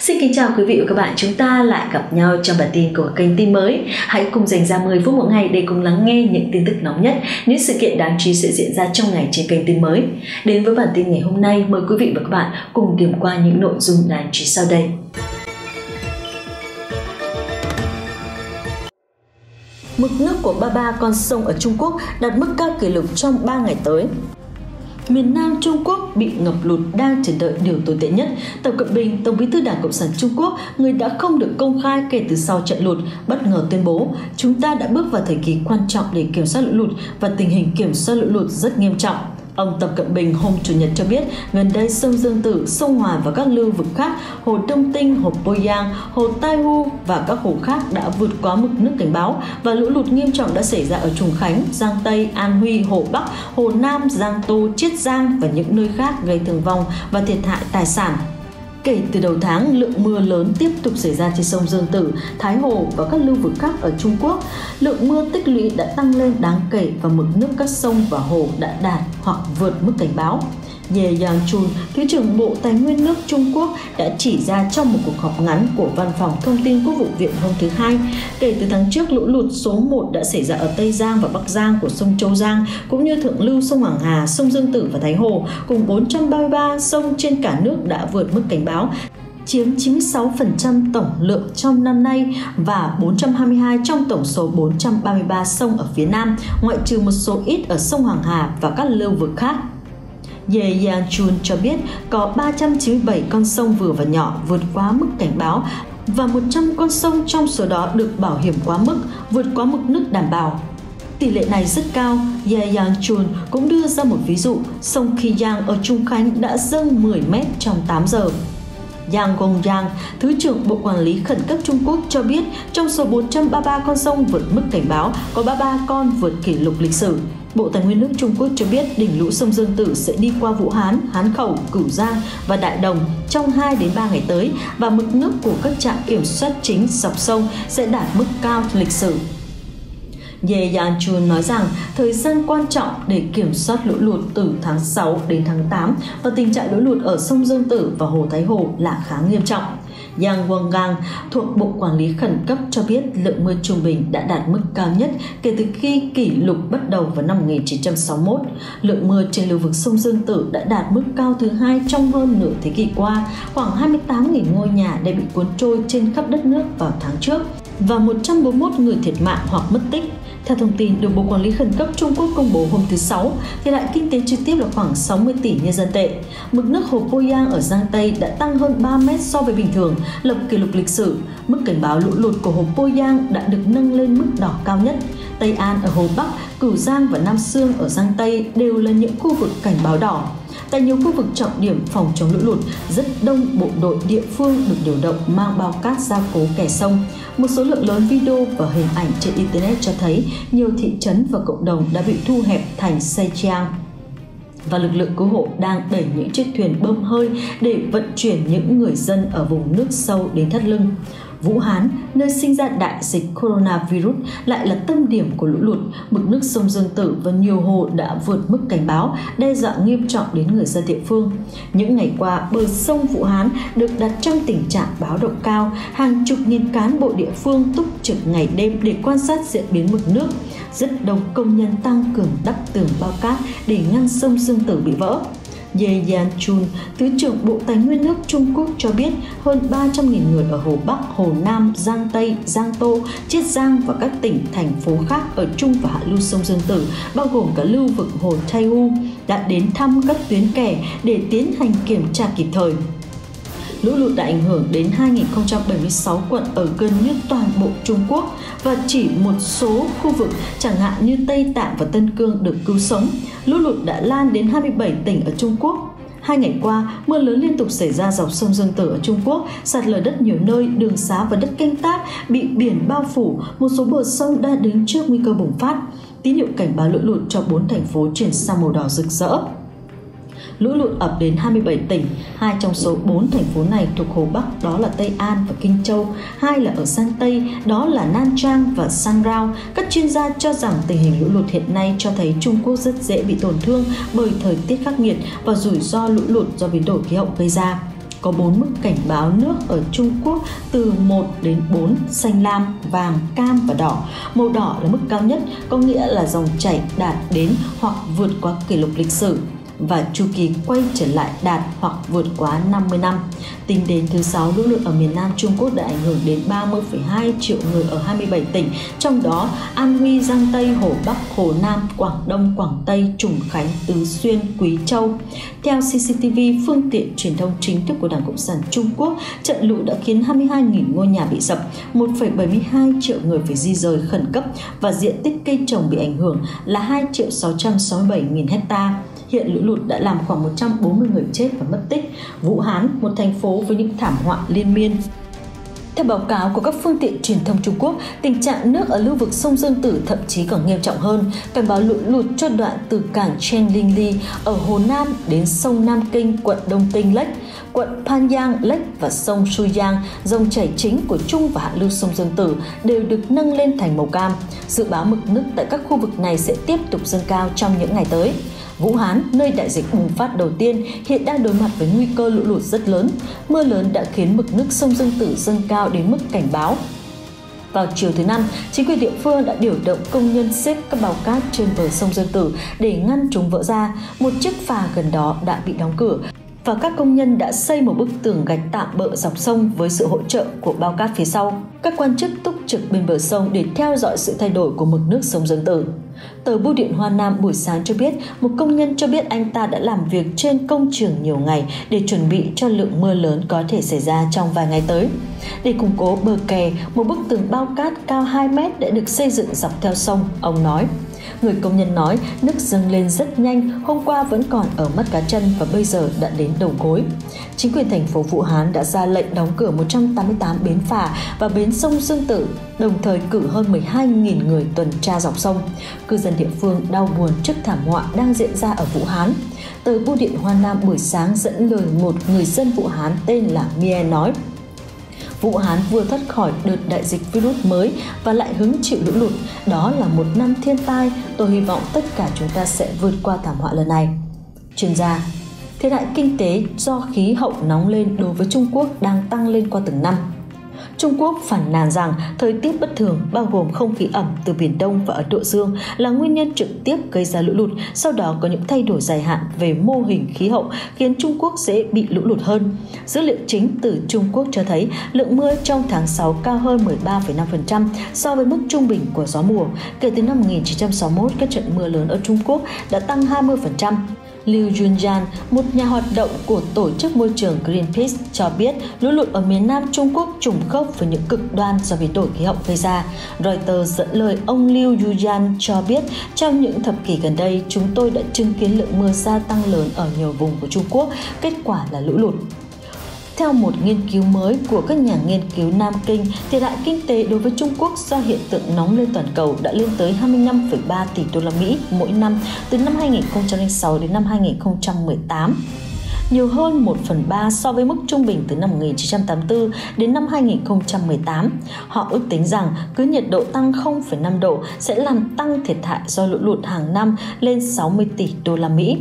Xin kính chào quý vị và các bạn, chúng ta lại gặp nhau trong bản tin của kênh tin mới. Hãy cùng dành ra 10 phút mỗi ngày để cùng lắng nghe những tin tức nóng nhất, những sự kiện đáng chú ý sẽ diễn ra trong ngày trên kênh tin mới. Đến với bản tin ngày hôm nay, mời quý vị và các bạn cùng điểm qua những nội dung đáng chú ý sau đây. Mực nước của 33 con sông ở Trung Quốc đạt mức cao kỷ lục trong 3 ngày tới miền Nam Trung Quốc bị ngập lụt đang chờ đợi điều tồi tệ nhất. Tập Cận Bình, Tổng bí thư Đảng Cộng sản Trung Quốc, người đã không được công khai kể từ sau trận lụt, bất ngờ tuyên bố chúng ta đã bước vào thời kỳ quan trọng để kiểm soát lũ lụt và tình hình kiểm soát lũ lụt rất nghiêm trọng. Ông Tập Cận Bình hôm Chủ nhật cho biết, gần đây sông Dương Tử, sông Hòa và các lưu vực khác, hồ Đông Tinh, hồ Poyang, hồ Tai Hu và các hồ khác đã vượt quá mực nước cảnh báo và lũ lụt nghiêm trọng đã xảy ra ở Trùng Khánh, Giang Tây, An Huy, Hồ Bắc, Hồ Nam, Giang Tô, Chiết Giang và những nơi khác gây thương vong và thiệt hại tài sản. Kể từ đầu tháng, lượng mưa lớn tiếp tục xảy ra trên sông Dương Tử, Thái Hồ và các lưu vực khác ở Trung Quốc. Lượng mưa tích lũy đã tăng lên đáng kể và mực nước các sông và hồ đã đạt hoặc vượt mức cảnh báo. Ye Yang-chun, Thứ trưởng Bộ Tài nguyên nước Trung Quốc đã chỉ ra trong một cuộc họp ngắn của Văn phòng Thông tin Quốc vụ viện hôm thứ Hai. Kể từ tháng trước, lũ lụt số 1 đã xảy ra ở Tây Giang và Bắc Giang của sông Châu Giang, cũng như thượng lưu sông Hoàng Hà, sông Dương Tử và Thái Hồ, cùng 433 sông trên cả nước đã vượt mức cảnh báo chiếm 96% tổng lượng trong năm nay và 422 trong tổng số 433 sông ở phía Nam, ngoại trừ một số ít ở sông Hoàng Hà và các lưu vực khác. Ye Yang-chun cho biết có 397 con sông vừa và nhỏ vượt quá mức cảnh báo và 100 con sông trong số đó được bảo hiểm quá mức, vượt quá mức nước đảm bảo. Tỷ lệ này rất cao, Ye Yang Chun cũng đưa ra một ví dụ, sông Kiyang ở Trung Khánh đã dâng 10 mét trong 8 giờ. Yang Gongyang, Thứ trưởng Bộ Quản lý Khẩn cấp Trung Quốc cho biết trong số 433 con sông vượt mức cảnh báo, có 33 con vượt kỷ lục lịch sử. Bộ Tài nguyên nước Trung Quốc cho biết đỉnh lũ sông Dương Tử sẽ đi qua Vũ Hán, Hán Khẩu, Cửu Giang và Đại Đồng trong 2 đến 3 ngày tới và mực nước của các trạm kiểm soát chính dọc sông sẽ đạt mức cao lịch sử. Ye Yanchun nói rằng thời gian quan trọng để kiểm soát lũ lụt từ tháng 6 đến tháng 8 và tình trạng lũ lụt ở sông Dương Tử và Hồ Thái Hồ là khá nghiêm trọng. Yang Wanggang, thuộc Bộ Quản lý Khẩn cấp cho biết lượng mưa trung bình đã đạt mức cao nhất kể từ khi kỷ lục bắt đầu vào năm 1961. Lượng mưa trên lưu vực sông Dương Tử đã đạt mức cao thứ hai trong hơn nửa thế kỷ qua, khoảng 28.000 ngôi nhà đã bị cuốn trôi trên khắp đất nước vào tháng trước và 141 người thiệt mạng hoặc mất tích. Theo thông tin được Bộ Quản lý Khẩn cấp Trung Quốc công bố hôm thứ Sáu, thiệt hại kinh tế trực tiếp là khoảng 60 tỷ nhân dân tệ. Mực nước hồ Poyang ở Giang Tây đã tăng hơn 3 mét so với bình thường, lập kỷ lục lịch sử. Mức cảnh báo lũ lụt của hồ Poyang đã được nâng lên mức đỏ cao nhất. Tây An ở Hồ Bắc, Cửu Giang và Nam Sương ở Giang Tây đều là những khu vực cảnh báo đỏ. Tại nhiều khu vực trọng điểm phòng chống lũ lụt, rất đông bộ đội địa phương được điều động mang bao cát ra cố kè sông. Một số lượng lớn video và hình ảnh trên Internet cho thấy nhiều thị trấn và cộng đồng đã bị thu hẹp thành Seijiang và lực lượng cứu hộ đang đẩy những chiếc thuyền bơm hơi để vận chuyển những người dân ở vùng nước sâu đến thắt lưng. Vũ Hán, nơi sinh ra đại dịch coronavirus, lại là tâm điểm của lũ lụt. Mực nước sông Dương Tử và nhiều hồ đã vượt mức cảnh báo, đe dọa nghiêm trọng đến người dân địa phương. Những ngày qua, bờ sông Vũ Hán được đặt trong tình trạng báo động cao. Hàng chục nghìn cán bộ địa phương túc trực ngày đêm để quan sát diễn biến mực nước. Rất đông công nhân tăng cường đắp tường bao cát để ngăn sông Dương Tử bị vỡ. Ye Yan-chun, Thứ trưởng Bộ Tài nguyên nước Trung Quốc cho biết hơn 300.000 người ở Hồ Bắc, Hồ Nam, Giang Tây, Giang Tô, Chiết Giang và các tỉnh, thành phố khác ở Trung và Hạ lưu sông Dương Tử, bao gồm cả lưu vực Hồ Taihu, đã đến thăm các tuyến kè để tiến hành kiểm tra kịp thời lũ lụt đã ảnh hưởng đến 2.076 quận ở gần như toàn bộ Trung Quốc và chỉ một số khu vực chẳng hạn như Tây Tạng và Tân Cương được cứu sống. Lũ lụt đã lan đến 27 tỉnh ở Trung Quốc. Hai ngày qua, mưa lớn liên tục xảy ra dọc sông Dương Tử ở Trung Quốc, sạt lở đất nhiều nơi, đường xá và đất canh tác bị biển bao phủ, một số bờ sông đã đứng trước nguy cơ bùng phát. Tín hiệu cảnh báo lũ lụt cho bốn thành phố chuyển sang màu đỏ rực rỡ lũ lụt ập đến 27 tỉnh, hai trong số 4 thành phố này thuộc Hồ Bắc đó là Tây An và Kinh Châu, hai là ở Sang Tây đó là Nan Trang và Sang Rao. Các chuyên gia cho rằng tình hình lũ lụt hiện nay cho thấy Trung Quốc rất dễ bị tổn thương bởi thời tiết khắc nghiệt và rủi ro lũ lụt do biến đổi khí hậu gây ra. có 4 mức cảnh báo nước ở Trung Quốc từ 1 đến 4, xanh lam, vàng, cam và đỏ. Màu đỏ là mức cao nhất, có nghĩa là dòng chảy đạt đến hoặc vượt qua kỷ lục lịch sử và chu kỳ quay trở lại đạt hoặc vượt quá 50 năm. Tính đến thứ sáu, lũ lụt ở miền Nam Trung Quốc đã ảnh hưởng đến 30,2 triệu người ở 27 tỉnh, trong đó An Huy, Giang Tây, Hồ Bắc, Hồ Nam, Quảng Đông, Quảng Tây, Trùng Khánh, Tứ Xuyên, Quý Châu. Theo CCTV, phương tiện truyền thông chính thức của Đảng Cộng sản Trung Quốc, trận lũ đã khiến 22.000 ngôi nhà bị sập, 1,72 triệu người phải di rời khẩn cấp và diện tích cây trồng bị ảnh hưởng là 2 triệu 667 nghìn hecta hiện lũ lụt đã làm khoảng 140 người chết và mất tích. Vũ Hán, một thành phố với những thảm họa liên miên, theo báo cáo của các phương tiện truyền thông Trung Quốc, tình trạng nước ở lưu vực sông Dương Tử thậm chí còn nghiêm trọng hơn, cảnh báo lũ lụt cho đoạn từ cảng Chen Linh Li ở Hồ Nam đến sông Nam Kinh, quận Đông Tinh Lách, quận Panyang Lách và sông Suyang, dòng chảy chính của trung và hạ lưu sông Dương Tử đều được nâng lên thành màu cam. Dự báo mực nước tại các khu vực này sẽ tiếp tục dâng cao trong những ngày tới. Vũ Hán, nơi đại dịch bùng phát đầu tiên, hiện đang đối mặt với nguy cơ lũ lụt rất lớn. Mưa lớn đã khiến mực nước sông Dương Tử dâng cao đến mức cảnh báo. Vào chiều thứ năm, chính quyền địa phương đã điều động công nhân xếp các bao cát trên bờ sông Dương Tử để ngăn chúng vỡ ra. Một chiếc phà gần đó đã bị đóng cửa và các công nhân đã xây một bức tường gạch tạm bỡ dọc sông với sự hỗ trợ của bao cát phía sau. Các quan chức túc trực bên bờ sông để theo dõi sự thay đổi của mực nước sông Dương Tử. Tờ Bưu điện Hoa Nam buổi sáng cho biết, một công nhân cho biết anh ta đã làm việc trên công trường nhiều ngày để chuẩn bị cho lượng mưa lớn có thể xảy ra trong vài ngày tới. Để củng cố bờ kè, một bức tường bao cát cao 2 mét đã được xây dựng dọc theo sông, ông nói. Người công nhân nói nước dâng lên rất nhanh, hôm qua vẫn còn ở mắt cá chân và bây giờ đã đến đầu gối. Chính quyền thành phố Vũ Hán đã ra lệnh đóng cửa 188 bến phà và bến sông Dương Tử, đồng thời cử hơn 12.000 người tuần tra dọc sông. Cư dân địa phương đau buồn trước thảm họa đang diễn ra ở Vũ Hán. Tờ Bưu điện Hoa Nam buổi sáng dẫn lời một người dân Vũ Hán tên là Mie nói – Vũ Hán vừa thoát khỏi đợt đại dịch virus mới và lại hứng chịu lũ lụt. Đó là một năm thiên tai, tôi hy vọng tất cả chúng ta sẽ vượt qua thảm họa lần này. Chuyên gia Thiệt hại kinh tế do khí hậu nóng lên đối với Trung Quốc đang tăng lên qua từng năm. Trung Quốc phản nàn rằng thời tiết bất thường bao gồm không khí ẩm từ Biển Đông và Ấn Độ Dương là nguyên nhân trực tiếp gây ra lũ lụt, sau đó có những thay đổi dài hạn về mô hình khí hậu khiến Trung Quốc dễ bị lũ lụt hơn. Dữ liệu chính từ Trung Quốc cho thấy lượng mưa trong tháng 6 cao hơn 13,5% so với mức trung bình của gió mùa. Kể từ năm 1961, các trận mưa lớn ở Trung Quốc đã tăng 20%. Liu Junjan, một nhà hoạt động của tổ chức môi trường Greenpeace cho biết lũ lụt ở miền Nam Trung Quốc trùng khớp với những cực đoan do biến đổi khí hậu gây ra. Reuters dẫn lời ông Liu Junjan cho biết trong những thập kỷ gần đây chúng tôi đã chứng kiến lượng mưa gia tăng lớn ở nhiều vùng của Trung Quốc, kết quả là lũ lụt. Theo một nghiên cứu mới của các nhà nghiên cứu Nam Kinh, thiệt hại kinh tế đối với Trung Quốc do hiện tượng nóng lên toàn cầu đã lên tới 25,3 tỷ đô la Mỹ mỗi năm từ năm 2006 đến năm 2018 nhiều hơn 1 phần 3 so với mức trung bình từ năm 1984 đến năm 2018. Họ ước tính rằng cứ nhiệt độ tăng 0,5 độ sẽ làm tăng thiệt hại do lũ lụt hàng năm lên 60 tỷ đô la Mỹ.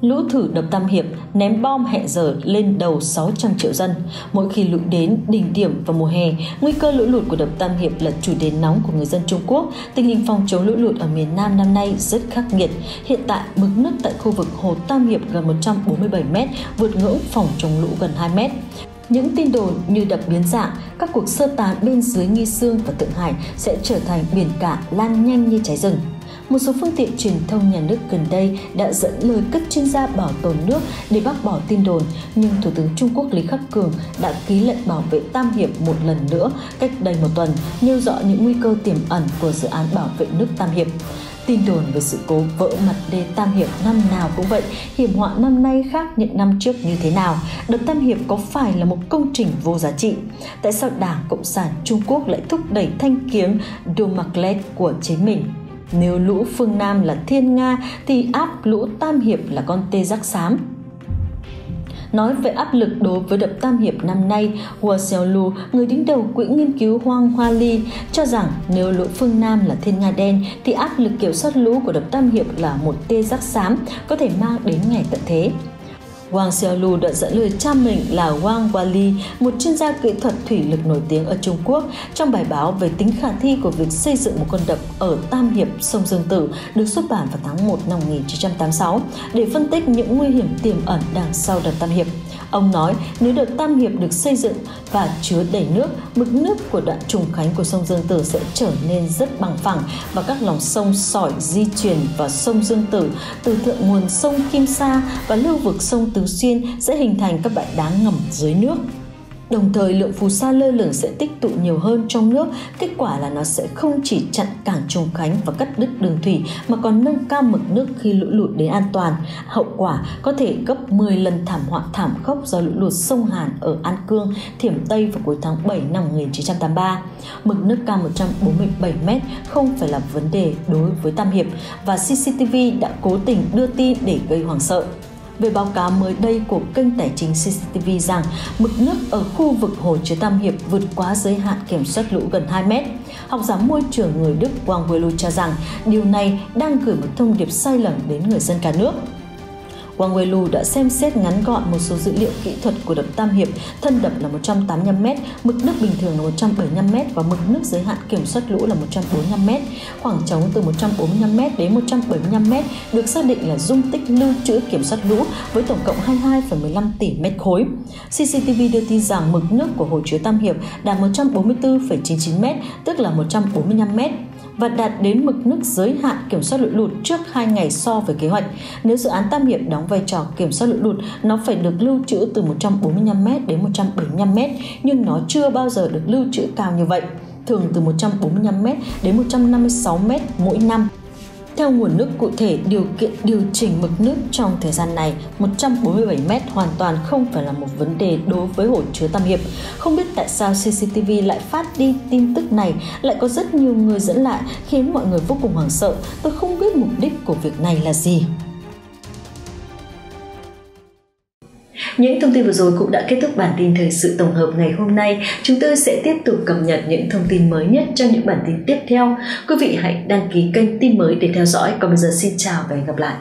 Lũ thử đập Tam Hiệp ném bom hẹn giờ lên đầu 600 triệu dân. Mỗi khi lũ đến đỉnh điểm vào mùa hè, nguy cơ lũ lụt của đập Tam Hiệp là chủ đề nóng của người dân Trung Quốc. Tình hình phòng chống lũ lụt ở miền Nam năm nay rất khắc nghiệt. Hiện tại, mực nước tại khu vực Hồ Tam Hiệp gần 147 m, vượt ngưỡng phòng chống lũ gần 2 m. Những tin đồn như đập biến dạng, các cuộc sơ tán bên dưới Nghi Sương và thượng Hải sẽ trở thành biển cả lan nhanh như cháy rừng. Một số phương tiện truyền thông nhà nước gần đây đã dẫn lời các chuyên gia bảo tồn nước để bác bỏ tin đồn, nhưng Thủ tướng Trung Quốc Lý Khắc Cường đã ký lệnh bảo vệ Tam Hiệp một lần nữa cách đây một tuần, nêu rõ những nguy cơ tiềm ẩn của dự án bảo vệ nước Tam Hiệp. Tin đồn về sự cố vỡ mặt đê Tam Hiệp năm nào cũng vậy, hiểm họa năm nay khác những năm trước như thế nào? Đập Tam Hiệp có phải là một công trình vô giá trị? Tại sao Đảng Cộng sản Trung Quốc lại thúc đẩy thanh kiếm Damocles của chính mình? Nếu lũ phương Nam là thiên Nga thì áp lũ Tam Hiệp là con tê giác xám. Nói về áp lực đối với đập Tam Hiệp năm nay, Hua Xiaolu, người đứng đầu quỹ nghiên cứu Hoang Hoa Ly, cho rằng nếu lũ phương Nam là thiên nga đen thì áp lực kiểm soát lũ của đập Tam Hiệp là một tê giác xám có thể mang đến ngày tận thế. Wang Xiaolu đã dẫn lời cha mình là Wang Wali, một chuyên gia kỹ thuật thủy lực nổi tiếng ở Trung Quốc, trong bài báo về tính khả thi của việc xây dựng một con đập ở Tam Hiệp, sông Dương Tử, được xuất bản vào tháng 1 năm 1986, để phân tích những nguy hiểm tiềm ẩn đằng sau đập Tam Hiệp. Ông nói nếu đập Tam Hiệp được xây dựng và chứa đầy nước, mực nước của đoạn trùng khánh của sông Dương Tử sẽ trở nên rất bằng phẳng và các lòng sông sỏi di chuyển vào sông Dương Tử từ thượng nguồn sông Kim Sa và lưu vực sông Tứ Xuyên sẽ hình thành các bãi đá ngầm dưới nước. Đồng thời lượng phù sa lơ lửng sẽ tích tụ nhiều hơn trong nước, kết quả là nó sẽ không chỉ chặn cảng Trùng Khánh và cắt đứt đường thủy mà còn nâng cao mực nước khi lũ lụt đến an toàn. Hậu quả có thể gấp 10 lần thảm họa thảm khốc do lũ lụt sông Hàn ở An Cương, Thiểm Tây vào cuối tháng 7 năm 1983. Mực nước cao 147 m không phải là vấn đề đối với Tam Hiệp và CCTV đã cố tình đưa tin để gây hoảng sợ về báo cáo mới đây của kênh tài chính CCTV rằng mực nước ở khu vực hồ chứa Tam Hiệp vượt quá giới hạn kiểm soát lũ gần 2 mét. Học giả môi trường người Đức Wang Weilu cho rằng điều này đang gửi một thông điệp sai lầm đến người dân cả nước. Wang Weilu đã xem xét ngắn gọn một số dữ liệu kỹ thuật của đập Tam Hiệp, thân đập là 185m, mực nước bình thường là 175m và mực nước giới hạn kiểm soát lũ là 145m. Khoảng trống từ 145m đến 175m được xác định là dung tích lưu trữ kiểm soát lũ với tổng cộng 22,15 tỷ mét khối. CCTV đưa tin rằng mực nước của hồ chứa Tam Hiệp đạt 144,99m, tức là 145m và đạt đến mực nước giới hạn kiểm soát lũ lụt trước 2 ngày so với kế hoạch. Nếu dự án Tam Hiệp đóng vai trò kiểm soát lũ lụt, nó phải được lưu trữ từ 145m đến 175m, nhưng nó chưa bao giờ được lưu trữ cao như vậy thường từ 145m đến 156m mỗi năm. Theo nguồn nước cụ thể, điều kiện điều chỉnh mực nước trong thời gian này 147 m hoàn toàn không phải là một vấn đề đối với hồ chứa Tam Hiệp. Không biết tại sao CCTV lại phát đi tin tức này, lại có rất nhiều người dẫn lại khiến mọi người vô cùng hoảng sợ. Tôi không biết mục đích của việc này là gì. Những thông tin vừa rồi cũng đã kết thúc bản tin thời sự tổng hợp ngày hôm nay. Chúng tôi sẽ tiếp tục cập nhật những thông tin mới nhất trong những bản tin tiếp theo. Quý vị hãy đăng ký kênh tin mới để theo dõi. Còn bây giờ xin chào và hẹn gặp lại.